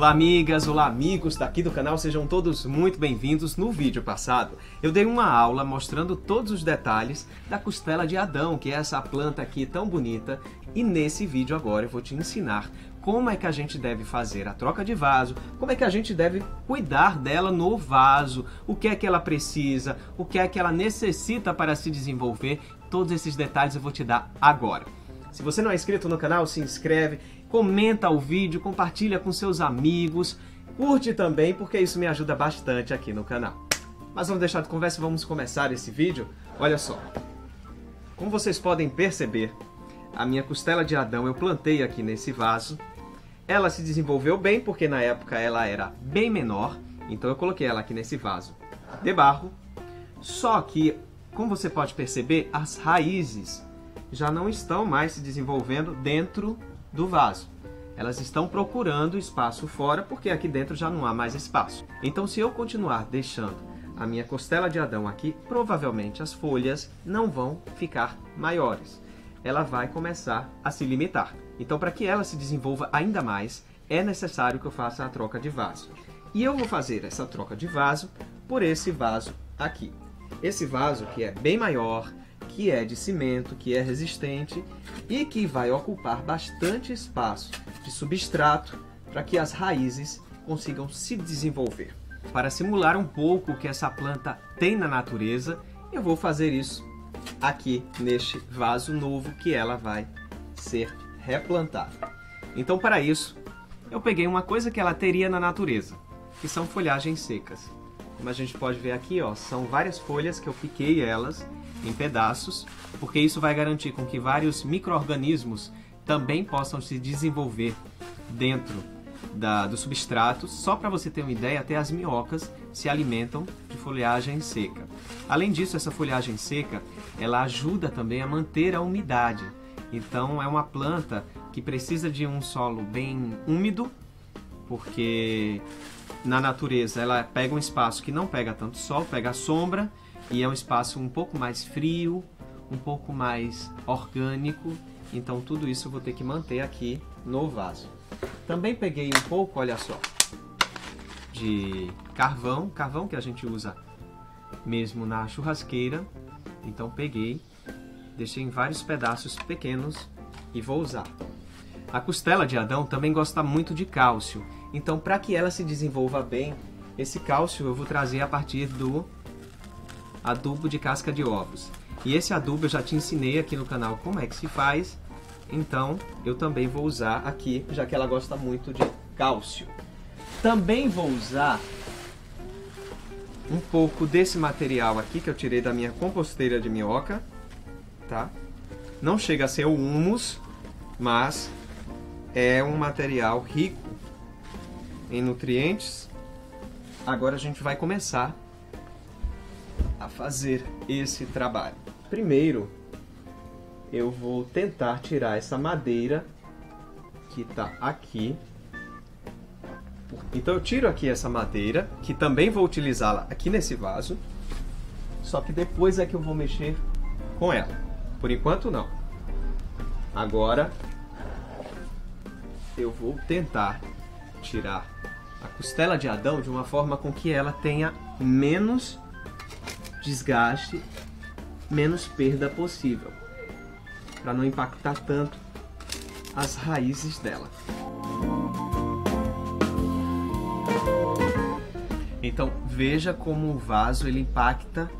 Olá amigas, olá amigos daqui do canal, sejam todos muito bem-vindos. No vídeo passado eu dei uma aula mostrando todos os detalhes da costela de Adão, que é essa planta aqui tão bonita, e nesse vídeo agora eu vou te ensinar como é que a gente deve fazer a troca de vaso, como é que a gente deve cuidar dela no vaso, o que é que ela precisa, o que é que ela necessita para se desenvolver, todos esses detalhes eu vou te dar agora. Se você não é inscrito no canal, se inscreve comenta o vídeo, compartilha com seus amigos, curte também, porque isso me ajuda bastante aqui no canal. Mas vamos deixar de conversa e vamos começar esse vídeo. Olha só, como vocês podem perceber, a minha costela de Adão eu plantei aqui nesse vaso. Ela se desenvolveu bem, porque na época ela era bem menor, então eu coloquei ela aqui nesse vaso de barro. Só que, como você pode perceber, as raízes já não estão mais se desenvolvendo dentro do vaso. Elas estão procurando espaço fora porque aqui dentro já não há mais espaço. Então, se eu continuar deixando a minha costela de Adão aqui, provavelmente as folhas não vão ficar maiores. Ela vai começar a se limitar. Então, para que ela se desenvolva ainda mais, é necessário que eu faça a troca de vaso. E eu vou fazer essa troca de vaso por esse vaso aqui. Esse vaso que é bem maior, que é de cimento, que é resistente e que vai ocupar bastante espaço de substrato para que as raízes consigam se desenvolver. Para simular um pouco o que essa planta tem na natureza, eu vou fazer isso aqui neste vaso novo que ela vai ser replantada. Então, para isso, eu peguei uma coisa que ela teria na natureza, que são folhagens secas. Como a gente pode ver aqui, ó, são várias folhas que eu piquei elas em pedaços, porque isso vai garantir com que vários micro-organismos também possam se desenvolver dentro da, do substrato. Só para você ter uma ideia, até as minhocas se alimentam de folhagem seca. Além disso, essa folhagem seca, ela ajuda também a manter a umidade. Então, é uma planta que precisa de um solo bem úmido, porque na natureza ela pega um espaço que não pega tanto sol, pega sombra, e é um espaço um pouco mais frio, um pouco mais orgânico, então tudo isso eu vou ter que manter aqui no vaso. Também peguei um pouco, olha só, de carvão, carvão que a gente usa mesmo na churrasqueira. Então peguei, deixei em vários pedaços pequenos e vou usar. A costela de Adão também gosta muito de cálcio, então para que ela se desenvolva bem, esse cálcio eu vou trazer a partir do adubo de casca de ovos. E esse adubo eu já te ensinei aqui no canal como é que se faz, então eu também vou usar aqui, já que ela gosta muito de cálcio. Também vou usar um pouco desse material aqui que eu tirei da minha composteira de minhoca, tá? Não chega a ser o humus, mas é um material rico em nutrientes. Agora a gente vai começar a fazer esse trabalho. Primeiro, eu vou tentar tirar essa madeira que está aqui. Então eu tiro aqui essa madeira, que também vou utilizá-la aqui nesse vaso. Só que depois é que eu vou mexer com ela. Por enquanto não. Agora eu vou tentar tirar a costela de Adão de uma forma com que ela tenha menos desgaste, menos perda possível, para não impactar tanto as raízes dela. Então veja como o vaso ele impacta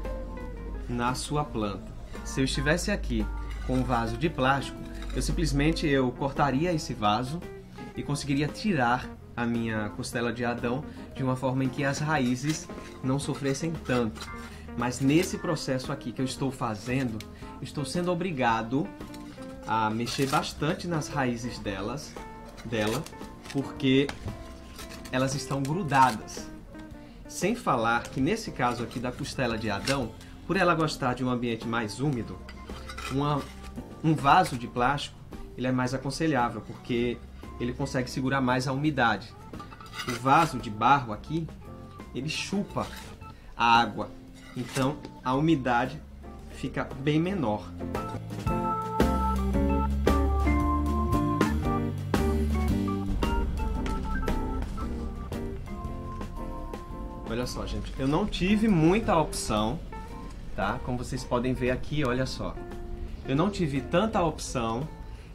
na sua planta. Se eu estivesse aqui com um vaso de plástico, eu simplesmente eu cortaria esse vaso e conseguiria tirar a minha costela de Adão de uma forma em que as raízes não sofressem tanto. Mas nesse processo aqui que eu estou fazendo, estou sendo obrigado a mexer bastante nas raízes delas, dela, porque elas estão grudadas. Sem falar que nesse caso aqui da costela de Adão, por ela gostar de um ambiente mais úmido, uma, um vaso de plástico ele é mais aconselhável, porque ele consegue segurar mais a umidade. O vaso de barro aqui, ele chupa a água então a umidade fica bem menor. Olha só, gente, eu não tive muita opção, tá? Como vocês podem ver aqui, olha só. Eu não tive tanta opção,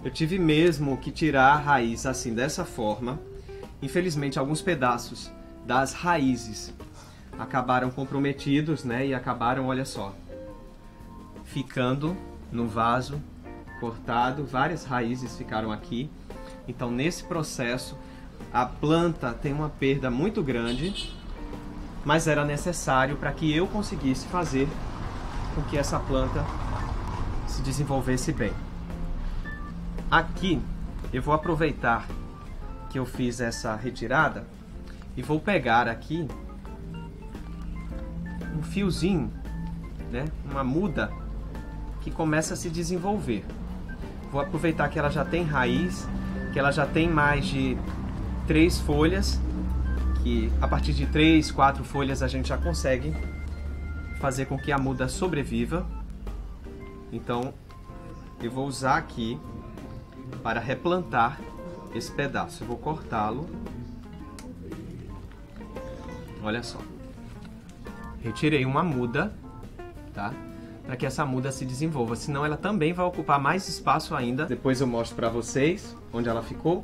eu tive mesmo que tirar a raiz assim, dessa forma. Infelizmente, alguns pedaços das raízes acabaram comprometidos, né? E acabaram, olha só, ficando no vaso cortado, várias raízes ficaram aqui. Então, nesse processo, a planta tem uma perda muito grande mas era necessário para que eu conseguisse fazer com que essa planta se desenvolvesse bem. Aqui eu vou aproveitar que eu fiz essa retirada e vou pegar aqui fiozinho, né, uma muda que começa a se desenvolver. Vou aproveitar que ela já tem raiz, que ela já tem mais de três folhas que a partir de três, quatro folhas a gente já consegue fazer com que a muda sobreviva. Então eu vou usar aqui para replantar esse pedaço. Eu vou cortá-lo. Olha só. Retirei uma muda, tá? Para que essa muda se desenvolva, senão ela também vai ocupar mais espaço ainda. Depois eu mostro para vocês onde ela ficou.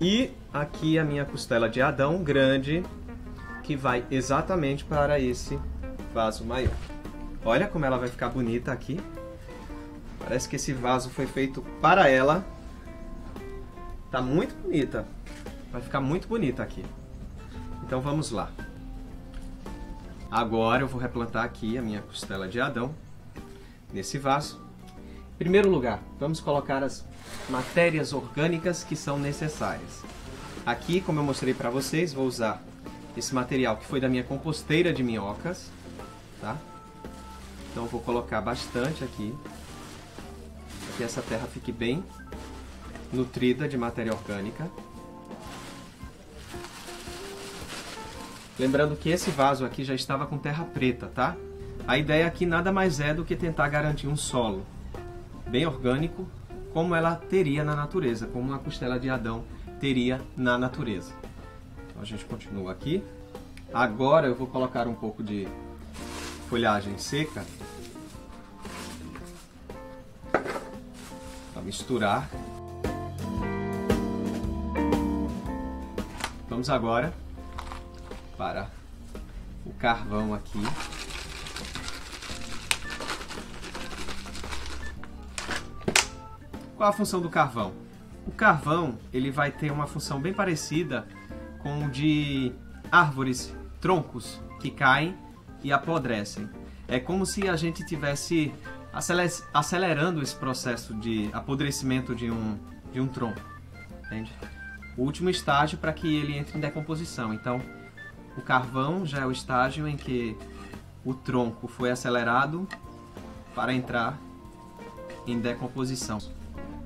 E aqui a minha costela de Adão grande, que vai exatamente para esse vaso maior. Olha como ela vai ficar bonita aqui. Parece que esse vaso foi feito para ela. Tá muito bonita. Vai ficar muito bonita aqui. Então vamos lá. Agora eu vou replantar aqui a minha costela de Adão nesse vaso. Em primeiro lugar, vamos colocar as matérias orgânicas que são necessárias. Aqui, como eu mostrei para vocês, vou usar esse material que foi da minha composteira de minhocas, tá? Então vou colocar bastante aqui, para que essa terra fique bem nutrida de matéria orgânica. Lembrando que esse vaso aqui já estava com terra preta, tá? A ideia aqui nada mais é do que tentar garantir um solo bem orgânico, como ela teria na natureza, como uma costela de Adão teria na natureza. Então a gente continua aqui. Agora eu vou colocar um pouco de folhagem seca para misturar. Vamos agora para o carvão aqui. Qual a função do carvão? O carvão ele vai ter uma função bem parecida com o de árvores, troncos que caem e apodrecem. É como se a gente tivesse acelerando esse processo de apodrecimento de um, de um tronco. Entende? O último estágio para que ele entre em decomposição. Então, o carvão já é o estágio em que o tronco foi acelerado para entrar em decomposição.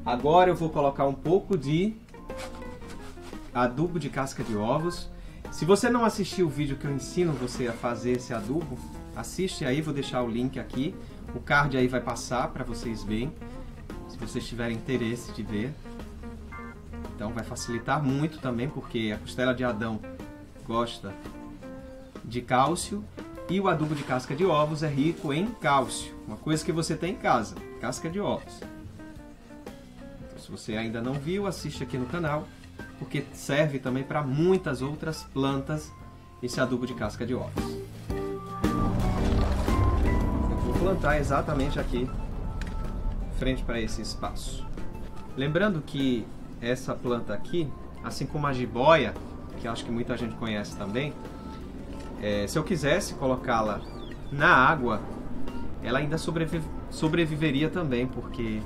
Agora eu vou colocar um pouco de adubo de casca de ovos. Se você não assistiu o vídeo que eu ensino você a fazer esse adubo, assiste aí, vou deixar o link aqui. O card aí vai passar para vocês verem, se vocês tiverem interesse de ver. Então vai facilitar muito também, porque a costela de Adão gosta de cálcio e o adubo de casca de ovos é rico em cálcio, uma coisa que você tem em casa, casca de ovos. Se você ainda não viu, assiste aqui no canal, porque serve também para muitas outras plantas esse adubo de casca de ovos. Eu vou plantar exatamente aqui, frente para esse espaço. Lembrando que essa planta aqui, assim como a jiboia, que acho que muita gente conhece também, é, se eu quisesse colocá-la na água, ela ainda sobrevive, sobreviveria também, porque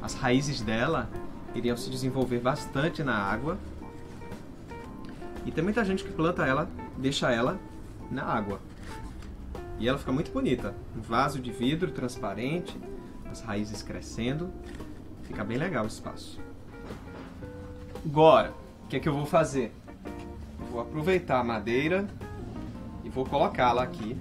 as raízes dela iriam se desenvolver bastante na água. E tem muita gente que planta ela, deixa ela na água. E ela fica muito bonita. Um vaso de vidro transparente, as raízes crescendo. Fica bem legal o espaço. Agora, o que é que eu vou fazer? Vou aproveitar a madeira e vou colocá-la aqui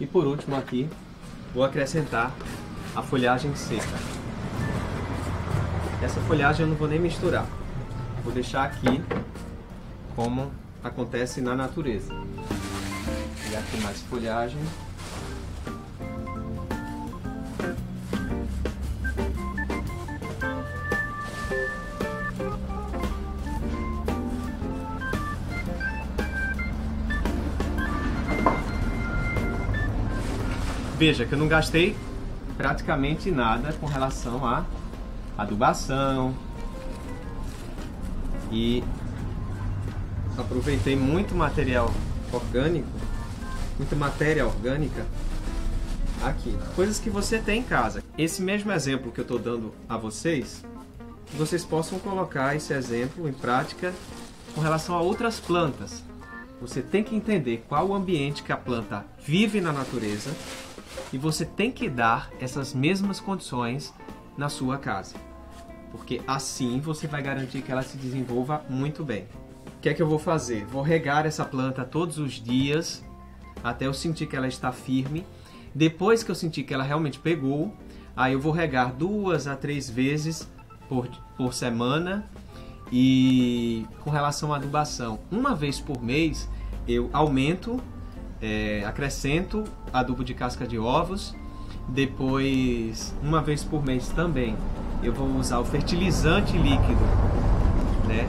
E por último aqui, vou acrescentar a folhagem seca. Essa folhagem eu não vou nem misturar. Vou deixar aqui como acontece na natureza. E aqui mais folhagem. Veja que eu não gastei praticamente nada com relação a adubação e aproveitei muito material orgânico, muita matéria orgânica aqui, coisas que você tem em casa. Esse mesmo exemplo que eu estou dando a vocês, vocês possam colocar esse exemplo em prática com relação a outras plantas. Você tem que entender qual o ambiente que a planta vive na natureza e você tem que dar essas mesmas condições na sua casa. Porque assim você vai garantir que ela se desenvolva muito bem. O que é que eu vou fazer? Vou regar essa planta todos os dias até eu sentir que ela está firme. Depois que eu sentir que ela realmente pegou, aí eu vou regar duas a três vezes por, por semana. E com relação à adubação, uma vez por mês eu aumento é, acrescento adubo de casca de ovos. Depois, uma vez por mês também, eu vou usar o fertilizante líquido, né?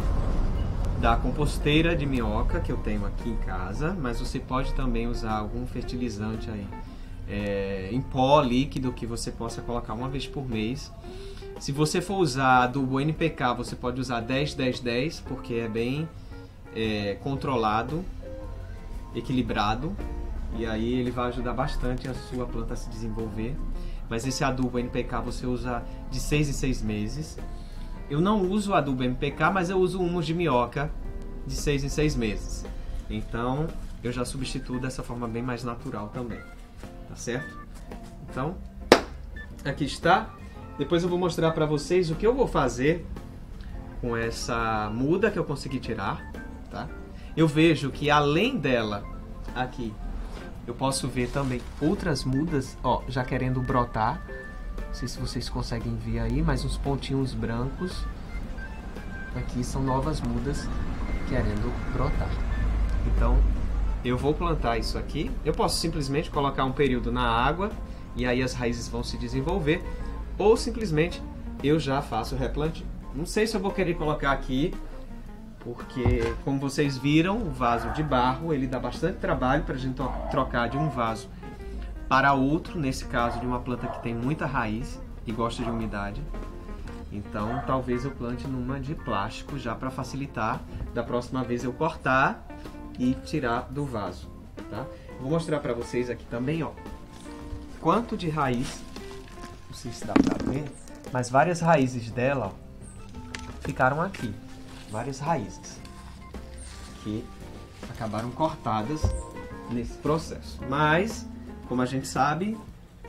Da composteira de minhoca que eu tenho aqui em casa, mas você pode também usar algum fertilizante aí é, em pó líquido que você possa colocar uma vez por mês. Se você for usar adubo NPK, você pode usar 10, 10, 10, porque é bem é, controlado equilibrado e aí ele vai ajudar bastante a sua planta a se desenvolver. Mas esse adubo NPK você usa de 6 em 6 meses. Eu não uso adubo NPK, mas eu uso humus de minhoca de 6 em 6 meses. Então eu já substituo dessa forma bem mais natural também. Tá certo? Então, aqui está. Depois eu vou mostrar para vocês o que eu vou fazer com essa muda que eu consegui tirar, tá? Eu vejo que além dela, aqui, eu posso ver também outras mudas, ó, já querendo brotar. Não sei se vocês conseguem ver aí, mas uns pontinhos brancos. Aqui são novas mudas querendo brotar. Então, eu vou plantar isso aqui. Eu posso simplesmente colocar um período na água e aí as raízes vão se desenvolver. Ou simplesmente eu já faço o replantio. Não sei se eu vou querer colocar aqui porque como vocês viram, o vaso de barro ele dá bastante trabalho para a gente trocar de um vaso para outro, nesse caso de uma planta que tem muita raiz e gosta de umidade. Então talvez eu plante numa de plástico já para facilitar da próxima vez eu cortar e tirar do vaso, tá? Vou mostrar para vocês aqui também, ó, quanto de raiz, não sei se dá para ver, mas várias raízes dela ó, ficaram aqui várias raízes que acabaram cortadas nesse processo. Mas, como a gente sabe,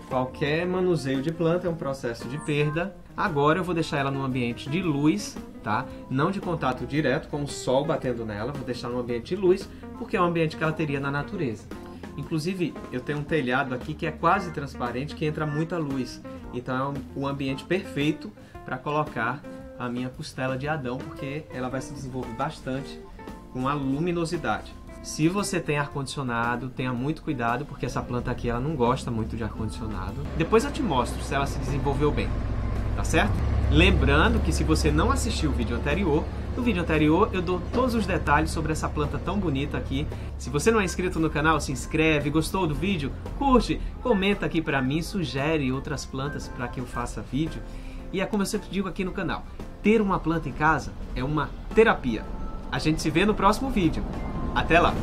qualquer manuseio de planta é um processo de perda. Agora eu vou deixar ela num ambiente de luz, tá? Não de contato direto com o sol batendo nela, vou deixar num ambiente de luz, porque é um ambiente que ela teria na natureza. Inclusive, eu tenho um telhado aqui que é quase transparente, que entra muita luz. Então é um ambiente perfeito para colocar a minha costela de Adão, porque ela vai se desenvolver bastante com a luminosidade. Se você tem ar-condicionado, tenha muito cuidado, porque essa planta aqui ela não gosta muito de ar-condicionado. Depois eu te mostro se ela se desenvolveu bem, tá certo? Lembrando que se você não assistiu o vídeo anterior, no vídeo anterior eu dou todos os detalhes sobre essa planta tão bonita aqui. Se você não é inscrito no canal, se inscreve, gostou do vídeo, curte, comenta aqui para mim, sugere outras plantas para que eu faça vídeo. E é como eu sempre digo aqui no canal, ter uma planta em casa é uma terapia. A gente se vê no próximo vídeo. Até lá!